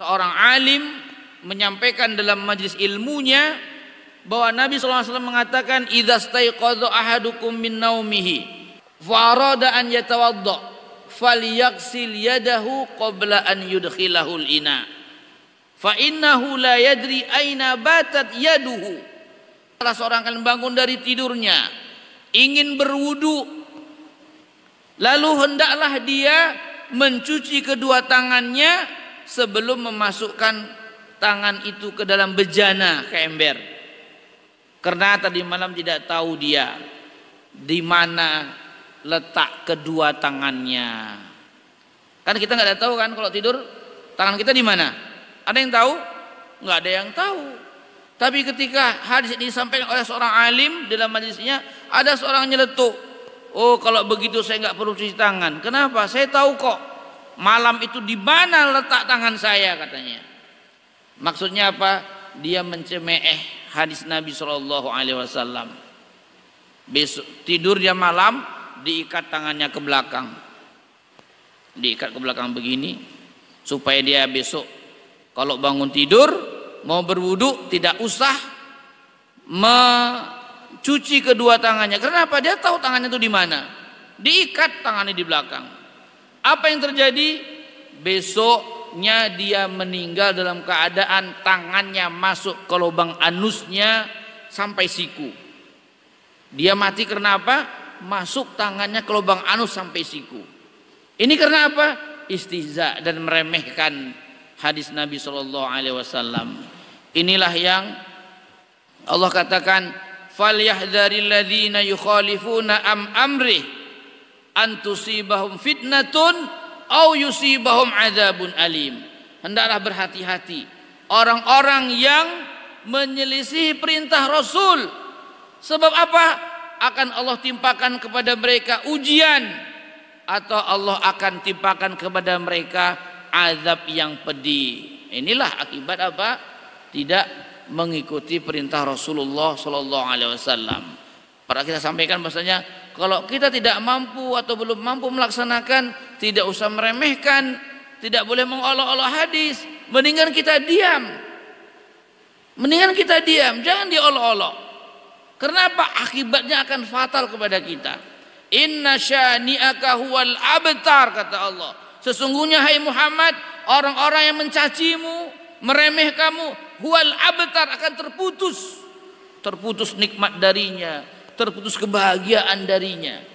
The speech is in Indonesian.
seorang alim menyampaikan dalam majlis ilmunya bahwa Nabi SAW mengatakan idza staiqadha ahadukum min naumihi fa arada an yatawadda falyaksil yadahu qabla an yudkhilahul ina fa innahu la yadri aina batat yaduhu. Salah seorang akan bangun dari tidurnya ingin berwudu lalu hendaklah dia mencuci kedua tangannya sebelum memasukkan tangan itu ke dalam bejana ke ember karena tadi malam tidak tahu dia di mana letak kedua tangannya kan kita nggak ada tahu kan kalau tidur tangan kita di mana ada yang tahu nggak ada yang tahu tapi ketika hadis ini disampaikan oleh seorang alim dalam majlisnya, ada seorang nyeletuk. Oh, kalau begitu saya nggak perlu cuci tangan. Kenapa? Saya tahu kok malam itu di mana letak tangan saya katanya. Maksudnya apa? Dia mencemeh hadis Nabi Shallallahu Alaihi Wasallam. Besok tidur dia malam diikat tangannya ke belakang, diikat ke belakang begini supaya dia besok kalau bangun tidur mau berwudu tidak usah mencuci kedua tangannya. Kenapa? Dia tahu tangannya itu di mana. Diikat tangannya di belakang. Apa yang terjadi? Besoknya dia meninggal dalam keadaan tangannya masuk ke lubang anusnya sampai siku. Dia mati karena apa? Masuk tangannya ke lubang anus sampai siku. Ini karena apa? Istihza dan meremehkan hadis Nabi Shallallahu Alaihi Wasallam. Inilah yang Allah katakan falyahdharil ladzina yukhalifuna am amri an tusibahum fitnatun au yusibahum adzabun alim. Hendaklah berhati-hati orang-orang yang menyelisih perintah Rasul. Sebab apa? Akan Allah timpakan kepada mereka ujian atau Allah akan timpakan kepada mereka azab yang pedih. Inilah akibat apa? Tidak mengikuti perintah Rasulullah Sallallahu Alaihi Wasallam. Para kita sampaikan bahasanya kalau kita tidak mampu atau belum mampu melaksanakan, tidak usah meremehkan, tidak boleh mengolok-olok hadis, mendingan kita diam. Mendingan kita diam, jangan diolok-olok. Kenapa? Akibatnya akan fatal kepada kita. Inna syani'aka huwal abtar kata Allah. Sesungguhnya hai Muhammad, orang-orang yang mencacimu, meremeh kamu, huwal abtar akan terputus. Terputus nikmat darinya, terputus kebahagiaan darinya.